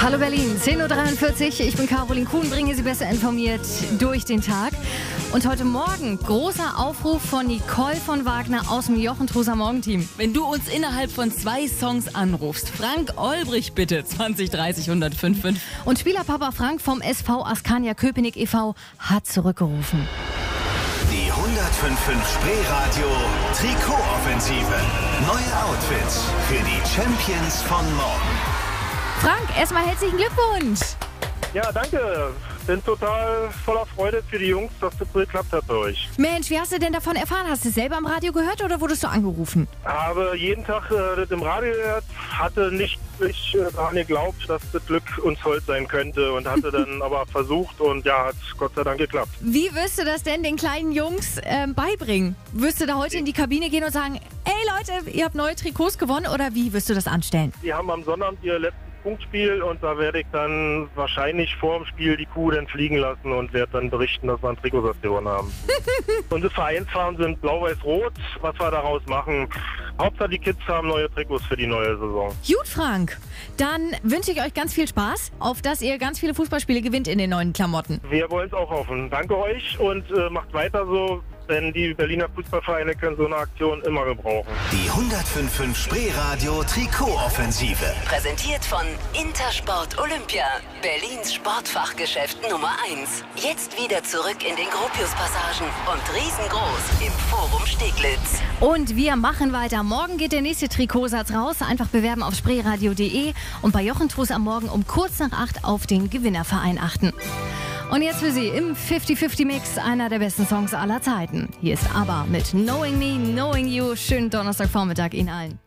Hallo Berlin, 10.43 Uhr. Ich bin Caroline Kuhn, bringe Sie besser informiert durch den Tag. Und heute Morgen großer Aufruf von Nicole von Wagner aus dem Jochentruser Morgenteam. Wenn du uns innerhalb von zwei Songs anrufst, Frank Olbrich bitte, 2030 1055. Und Spielerpapa Frank vom SV Askania Köpenick e.V. hat zurückgerufen. Die 1055 Spreeradio Trikotoffensive. Neue Outfits für die Champions von morgen. Erstmal herzlichen Glückwunsch. Ja, danke. Bin total voller Freude für die Jungs, dass das so geklappt hat bei euch. Mensch, wie hast du denn davon erfahren? Hast du es selber am Radio gehört oder wurdest du angerufen? Habe jeden Tag äh, das im Radio gehört, hatte nicht wirklich äh, daran geglaubt, dass das Glück uns Holz sein könnte und hatte dann aber versucht und ja, hat Gott sei Dank geklappt. Wie wirst du das denn den kleinen Jungs ähm, beibringen? Wirst du da heute in die Kabine gehen und sagen, ey Leute, ihr habt neue Trikots gewonnen oder wie wirst du das anstellen? Die haben am Sonnabend ihr letztes Punktspiel und da werde ich dann wahrscheinlich vor dem Spiel die Kuh dann fliegen lassen und werde dann berichten, dass wir ein Trikotsatz gewonnen haben. Unsere Vereinsfarben sind blau-weiß-rot. Was wir daraus machen, Hauptsache die Kids haben neue Trikots für die neue Saison. Gut, Frank. Dann wünsche ich euch ganz viel Spaß, auf dass ihr ganz viele Fußballspiele gewinnt in den neuen Klamotten. Wir wollen es auch hoffen. Danke euch und äh, macht weiter so denn die Berliner Fußballvereine können so eine Aktion immer gebrauchen. Die 105.5 Spreeradio Trikotoffensive. Präsentiert von Intersport Olympia, Berlins Sportfachgeschäft Nummer 1. Jetzt wieder zurück in den Gropius-Passagen und riesengroß im Forum Steglitz. Und wir machen weiter. Morgen geht der nächste Trikotsatz raus. Einfach bewerben auf spreeradio.de und bei Jochen Truss am Morgen um kurz nach 8 auf den Gewinnerverein achten. Und jetzt für Sie im 50-50-Mix einer der besten Songs aller Zeiten. Hier ist ABBA mit Knowing Me, Knowing You. Schönen Donnerstagvormittag Ihnen allen.